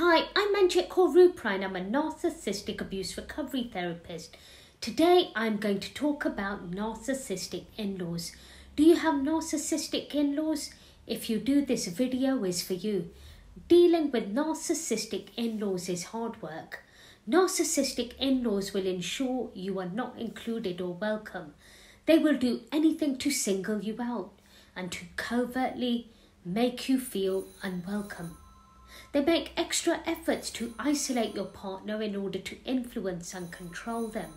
Hi, I'm Manjit Kaur Ruprai and I'm a narcissistic abuse recovery therapist. Today I'm going to talk about narcissistic in-laws. Do you have narcissistic in-laws? If you do, this video is for you. Dealing with narcissistic in-laws is hard work. Narcissistic in-laws will ensure you are not included or welcome. They will do anything to single you out and to covertly make you feel unwelcome. They make extra efforts to isolate your partner in order to influence and control them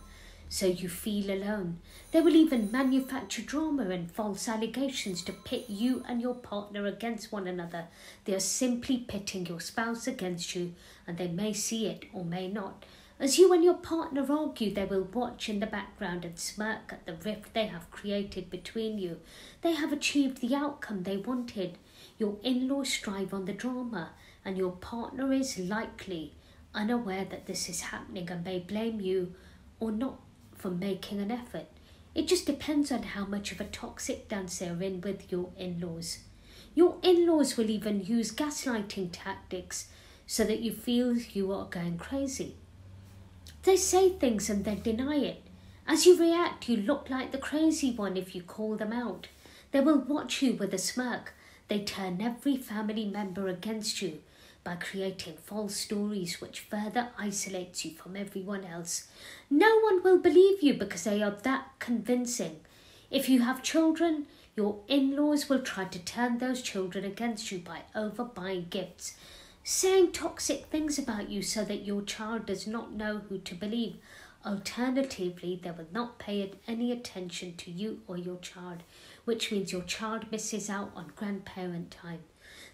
so you feel alone. They will even manufacture drama and false allegations to pit you and your partner against one another. They are simply pitting your spouse against you, and they may see it or may not. As you and your partner argue, they will watch in the background and smirk at the rift they have created between you. They have achieved the outcome they wanted. Your in laws strive on the drama, and your partner is likely unaware that this is happening and may blame you or not for making an effort. It just depends on how much of a toxic dance they're in with your in laws. Your in laws will even use gaslighting tactics so that you feel you are going crazy. They say things and then deny it. As you react, you look like the crazy one if you call them out. They will watch you with a smirk. They turn every family member against you by creating false stories which further isolates you from everyone else. No one will believe you because they are that convincing. If you have children, your in-laws will try to turn those children against you by overbuying gifts, saying toxic things about you so that your child does not know who to believe. Alternatively, they will not pay any attention to you or your child, which means your child misses out on grandparent time.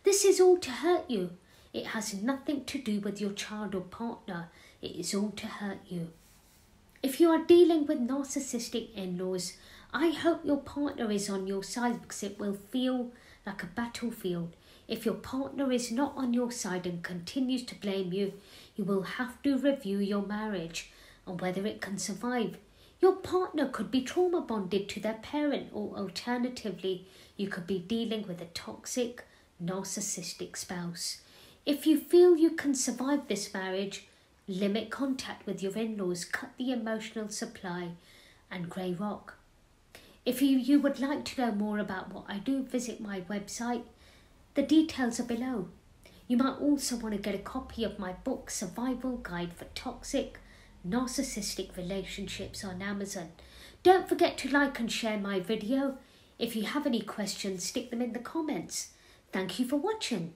This is all to hurt you. It has nothing to do with your child or partner. It is all to hurt you. If you are dealing with narcissistic in laws, I hope your partner is on your side because it will feel like a battlefield. If your partner is not on your side and continues to blame you, you will have to review your marriage and whether it can survive. Your partner could be trauma bonded to their parent, or alternatively, you could be dealing with a toxic, narcissistic spouse. If you feel you can survive this marriage, limit contact with your in laws, cut the emotional supply, and grey rock. If you, you would like to know more about what I do, visit my website. The details are below. You might also want to get a copy of my book, Survival Guide for Toxic Narcissistic Relationships on Amazon. Don't forget to like and share my video. If you have any questions, stick them in the comments. Thank you for watching.